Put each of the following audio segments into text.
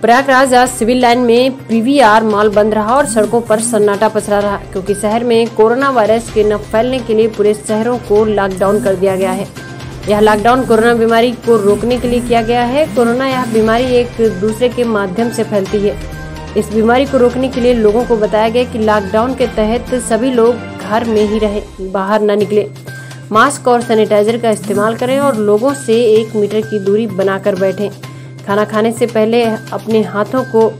प्रयागराज आज civil line में PVR mall बंद रहा और सड़कों पर सन्नाटा पसरा रहा, क्योंकि शहर में कोरोना वायरस के न फैलने के लिए पूरे शहरों को लॉकडाउन कर दिया गया है। यह लॉकडाउन कोरोना बीमारी को रोकने के लिए किया गया है। कोरोना यह बीमारी एक दूसरे के माध्यम से फैलती है। इस बीमारी को रोकने के लिए लोगों को बताया गया कि लॉकडाउन के तहत सभी लोग घर में ही रहे, बाहर न निकले। मास्क और सैनिटाइजर का इस्तेमाल करें और लोगों से एक मीटर की दूरी बनाकर बैठें। खाना खाने से पहले अपने हाथों को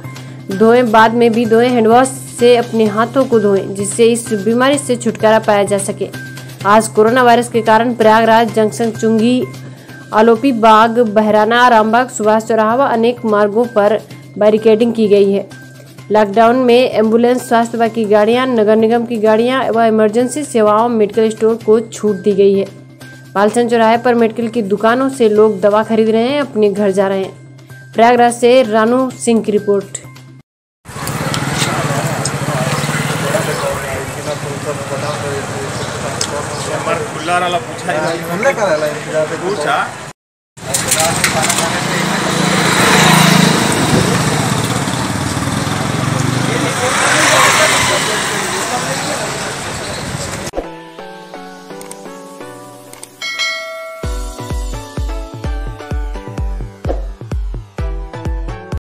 धोएँ, बाद में भी धोएँ हैंडवॉश से अपने हाथों को धोएँ, जिससे इस बीमारी से छुटकारा पाया जा सके। आज कोरोना वायरस के कारण प्रयागराज जंक्शन, चुंगी, आलोपी, बाग, बहराना, रामबाग, सुभाष चौराहा व अनेक मार्गों पर बैरिकेडिंग की गई है। लॉकडाउन में एंबुलेंस स्वास्थ्य विभाग की गाड़ियाँ, नगर निगम की गाड़ियाँ व इमरजेंसी सेवाओं मेडिकल स्टोर को छूट दी गई है। बालचंद चौराहे पर मेडिकल की दुकानों से लोग दवा खरीद रहे हैं, अपने घर जा रहे हैं। प्रयागराज से रानू सिंह की रिपोर्ट। पूछा।